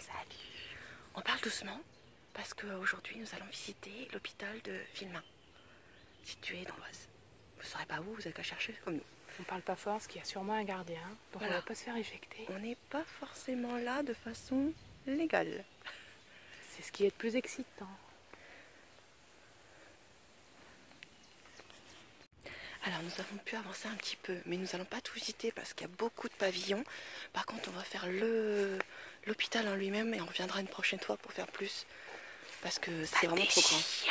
Salut. On parle doucement parce qu'aujourd'hui nous allons visiter l'hôpital de Villemain, situé dans l'Oise. Vous ne saurez pas où, vous avez qu'à chercher comme nous. On parle pas fort parce qu'il y a sûrement un gardien, donc Voilà. on va pas se faire éjecter. On n'est pas forcément là de façon légale. C'est ce qui est le plus excitant. Alors nous avons pu avancer un petit peu, mais nous n'allons pas tout visiter parce qu'il y a beaucoup de pavillons. Par contre, on va faire le l'hôpital en lui-même et on reviendra une prochaine fois pour faire plus. Parce que c'est vraiment trop grand.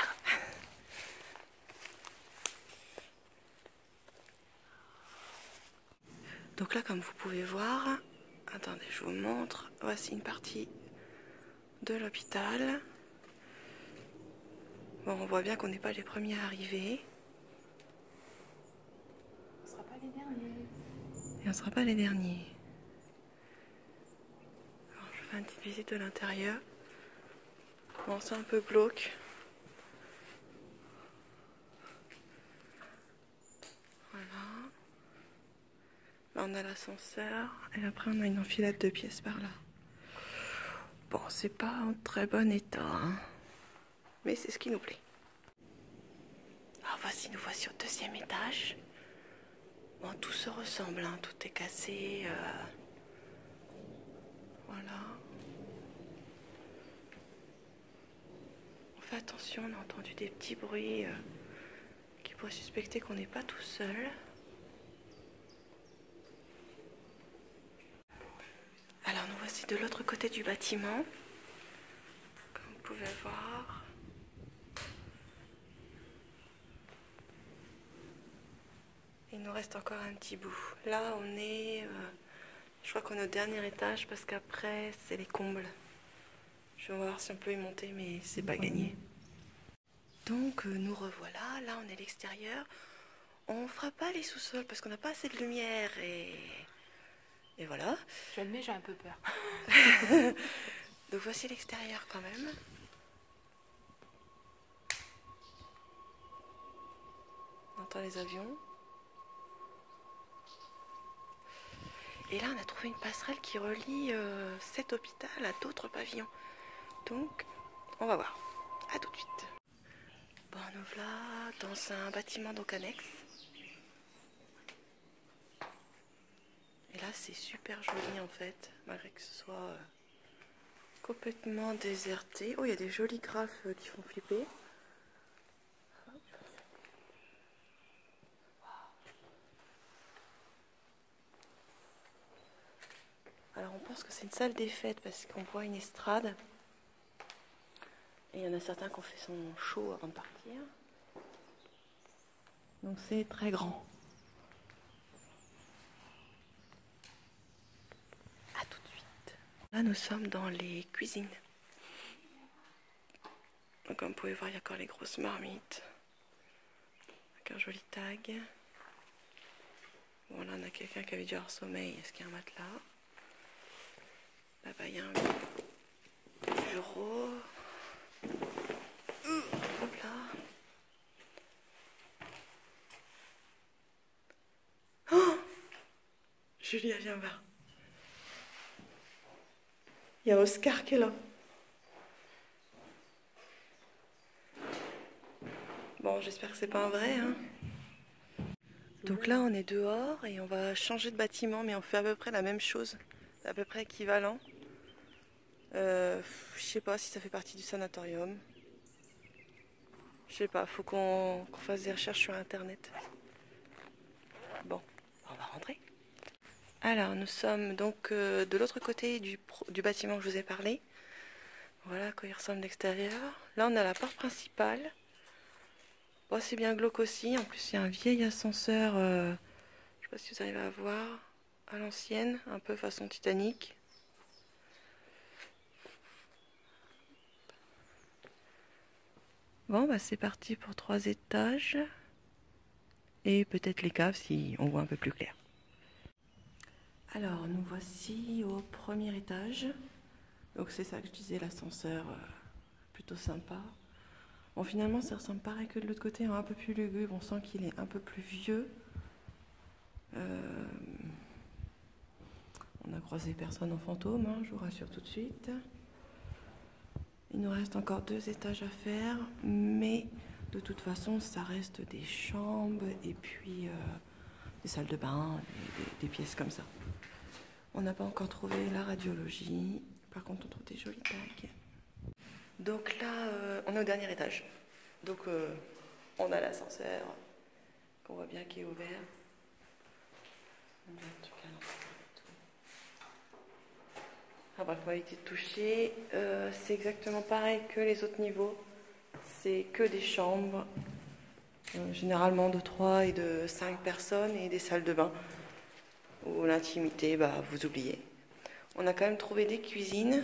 Donc là, comme vous pouvez voir, attendez, je vous montre. Voici une partie de l'hôpital. Bon, on voit bien qu'on n'est pas les premiers à arriver. On sera pas les derniers. Et on ne sera pas les derniers. Une petite visite de l'intérieur. Bon, c'est un peu glauque. Voilà. Là, on a l'ascenseur. Et après, on a une enfilade de pièces par là. Bon, c'est pas en très bon état. hein. Mais c'est ce qui nous plaît. Alors, voici, nous voici au deuxième étage. Bon, tout se ressemble, hein, tout est cassé. euh, Voilà. On attention, on a entendu des petits bruits euh, qui pourraient suspecter qu'on n'est pas tout seul. Alors nous voici de l'autre côté du bâtiment. Comme vous pouvez voir. Il nous reste encore un petit bout. Là, on est. euh, je crois qu'on est au dernier étage parce qu'après, c'est les combles. Je vais voir si on peut y monter, mais c'est pas gagné. Donc, euh, nous revoilà. Là, on est à l'extérieur. On fera pas les sous-sols parce qu'on n'a pas assez de lumière et. Et voilà. J'admets, j'ai un peu peur. Donc, voici l'extérieur quand même. On entend les avions. Et là, on a trouvé une passerelle qui relie euh, cet hôpital à d'autres pavillons. Donc, on va voir. À tout de suite. Bon, nous voilà dans un bâtiment donc annexe. Et là, c'est super joli en fait, malgré que ce soit euh, complètement déserté. Oh, il y a des jolis graphes euh, qui font flipper. Alors on pense que c'est une salle des fêtes parce qu'on voit une estrade. Et il y en a certains qui ont fait son show avant de partir. Donc c'est très grand. À tout de suite. Là nous sommes dans les cuisines. Donc comme vous pouvez voir, il y a encore les grosses marmites. Avec un joli tag. Bon là on a quelqu'un qui avait dû avoir sommeil. Est-ce qu'il y a un matelas? Là-bas, il y a un bureau. Hop là. Oh Julia, viens voir. Il y a Oscar qui est là. Bon, j'espère que c'est pas un vrai, hein. Donc là, on est dehors et on va changer de bâtiment, mais on fait à peu près la même chose, à peu près équivalent. Euh, je sais pas si ça fait partie du sanatorium. Je sais pas, faut qu'on qu'on fasse des recherches sur internet. Bon, on va rentrer. Alors, nous sommes donc euh, de l'autre côté du, bâtiment que je vous ai parlé. Voilà à quoi il ressemble l'extérieur. Là, on a la porte principale. Bon, c'est bien glauque aussi. En plus, il y a un vieil ascenseur. euh, je sais pas si vous arrivez à voir. À l'ancienne, un peu façon Titanic. Bon, bah c'est parti pour trois étages. Et peut-être les caves si on voit un peu plus clair. Alors, nous voici au premier étage. Donc c'est ça que je disais, l'ascenseur euh, plutôt sympa. Bon, finalement, ça ressemble pareil que de l'autre côté, hein, un peu plus lugubre. On sent qu'il est un peu plus vieux. Euh, on a croisé personne en fantôme, hein, je vous rassure tout de suite. Il nous reste encore deux étages à faire, mais de toute façon, ça reste des chambres et puis euh, des salles de bain, des, des pièces comme ça. On n'a pas encore trouvé la radiologie. Par contre, on trouve des jolies bagues. Donc là, euh, on est au dernier étage. Donc euh, on a l'ascenseur qu'on voit bien qui est ouvert. Ah bref, on va éviter de toucher. Euh, c'est exactement pareil que les autres niveaux. C'est que des chambres, généralement de 3 et de 5 personnes et des salles de bain où l'intimité, bah, vous oubliez. On a quand même trouvé des cuisines.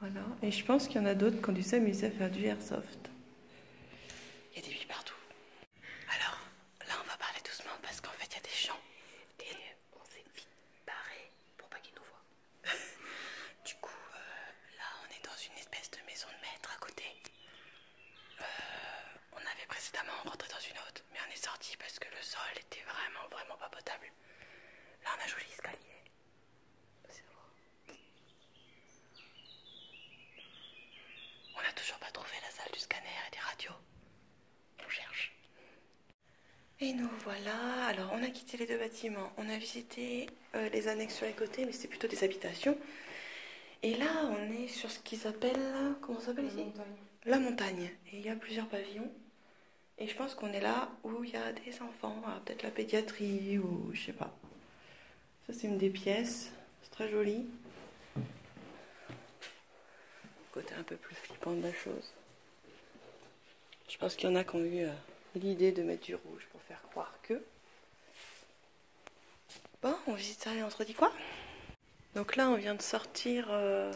Voilà, et je pense qu'il y en a d'autres qui ont dû s'amuser à faire du airsoft. Il y a des billes partout. Alors, là, on va parler doucement parce qu'en fait, il y a des gens. Et on s'est vite barré pour pas qu'ils nous voient. Du coup, euh, là, on est dans une espèce de maison de maître à côté. Euh, on avait précédemment rentré dans une autre, mais on est sorti parce que le sol était vraiment, vraiment pas potable. Joli escalier. C'est beau. On n'a toujours pas trouvé la salle du scanner et des radios. On cherche. Et nous voilà. Alors, on a quitté les deux bâtiments. On a visité euh, les annexes sur les côtés, mais c'était plutôt des habitations. Et là, on est sur ce qu'ils appellent. Comment ça s'appelle ici La montagne. Et il y a plusieurs pavillons. Et je pense qu'on est là où il y a des enfants. Alors, Peut-être la pédiatrie ou je sais pas. Ça, c'est une des pièces. C'est très joli. Côté un peu plus flippant de la chose. Je pense qu'il y en a qui ont eu euh, l'idée de mettre du rouge pour faire croire que. Bon, on visite ça et on se redit quoi? Donc là, on vient de sortir euh,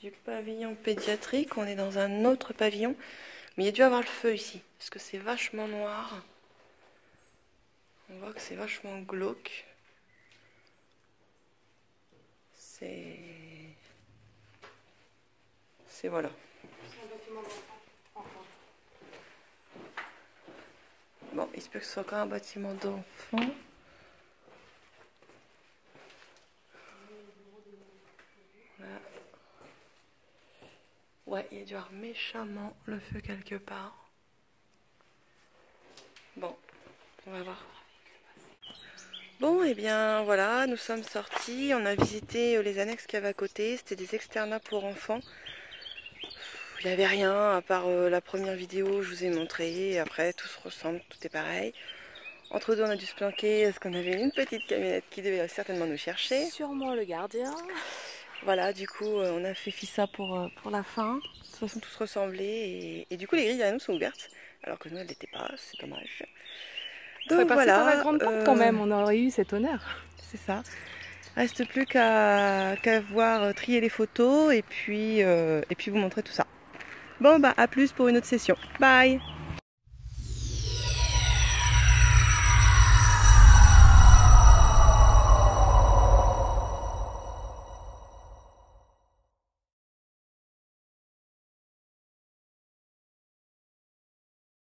du pavillon pédiatrique. On est dans un autre pavillon. Mais il y a dû avoir le feu ici. Parce que c'est vachement noir. On voit que c'est vachement glauque. C'est. C'est voilà. Bon, il se peut que ce soit encore un bâtiment d'enfants. Voilà. Ouais, il y a dû avoir méchamment le feu quelque part. Bon, on va voir. Bon, et bien voilà, nous sommes sortis. On a visité euh, les annexes qu'il y avait à côté. C'était des externats pour enfants. Il n'y avait rien à part euh, la première vidéo, je vous ai montré. Et après, tout se ressemble, tout est pareil. Entre deux, on a dû se planquer parce qu'on avait une petite camionnette qui devait certainement nous chercher. Sûrement le gardien. Voilà, du coup, euh, on a fait fissa pour, euh, pour la fin. De toute façon, tous ressemblaient. Et, et du coup, les grilles derrière nous sont ouvertes. Alors que nous, elles n'étaient pas, c'est dommage. On Donc passer voilà. par la grande porte euh, quand même, on aurait eu cet honneur. C'est ça. Reste plus qu'à qu'à voir euh, trier les photos et puis, euh, et puis vous montrer tout ça. Bon, bah à plus pour une autre session. Bye